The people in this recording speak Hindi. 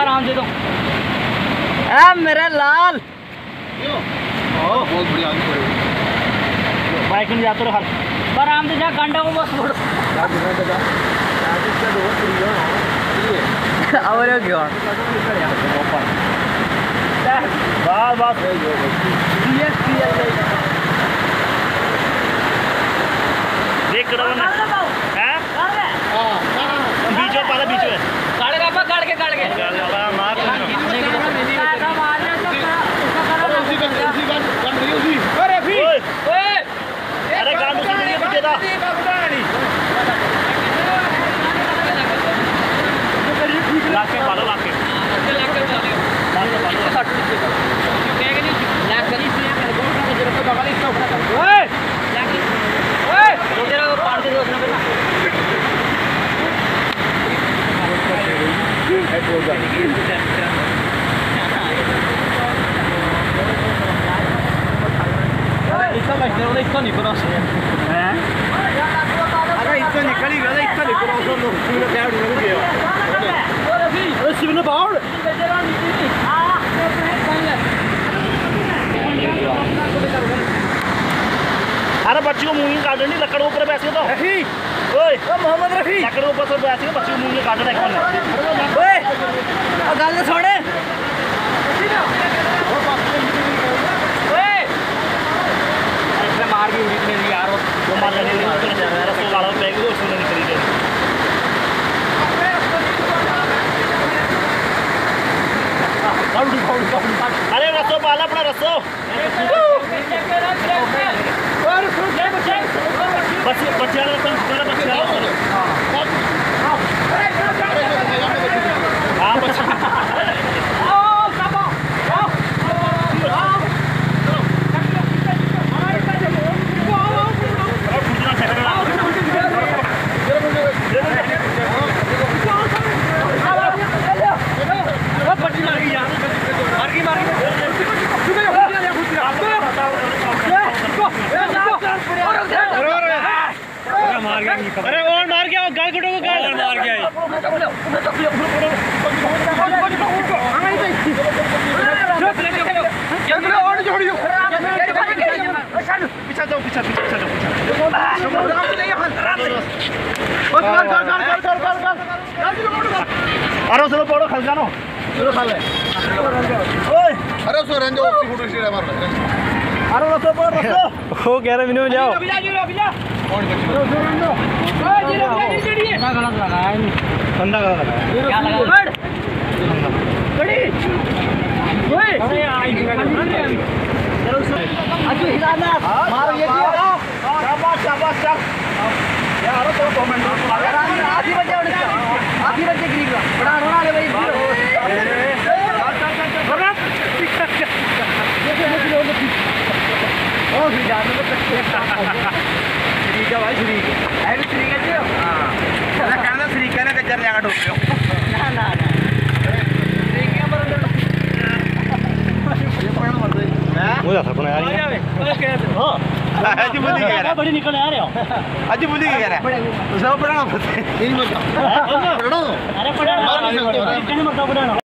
आराम से तो। ए मेरे लाल। बहुत बढ़िया बाइक में जाते रहो। पर आराम से जा घंटा को बस छोड़। और क्यों? बस बस। देख ना हैं बीच में पाला बीच में काट के आपा काट के काट के मार उसी का उसी का गन रही उसी अरे भी ओए अरे गांड उसी में पीछे था लाके पालो लाके लाके पालो ओए अरे इतना निकल ही गया इतना निकल और लोग पूरा क्या उड़ गया अरे शिवने बाहर अरे बच्ची को मुँह काट नहीं लकड़ ऊपर बैठ के तो। रफी। ओए। ओ मोहम्मद रफी। लकड़ ऊपर से बैठ के बच्ची को मुँह काट रहा है ओए आ गल छोड़े ओए। ऐसे मार के उड़ी मेरी यार वो मार लेने नहीं जा रहा है रसों वाला बैग वो उसने निकली गई अरे रसो पाला अपना रसो। बच्चे बच्चे वाला रसो मेरा बच्चे वाला रसो हाँ बच्चे और दूसरा सेकंड वाला अरे और मार गया गाल कटो को गाल। मार गया पीछे जाओ पीछे पीछे पीछे जाओ पीछे अरे चलो पड़ो खलगानो चलो खा ले ओए अरे सो रंजो फ़ोटो स्टेट मार ले अरे रसो पड़ो रसो वो कह रहे मिनू जाओ ठंडा गलत लगाया अजू आधी बजे ठीक है भाई ठीक है ऐसे ठीक है जी हाँ